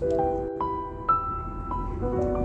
Thank you.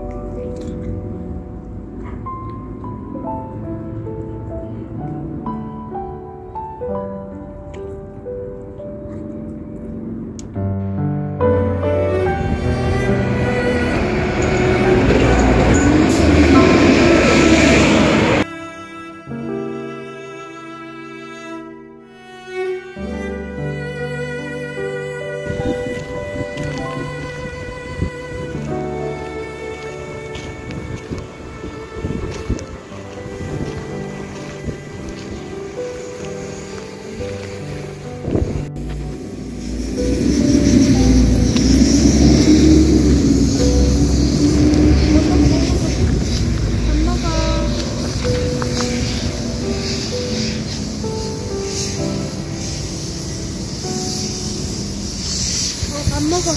안 먹어.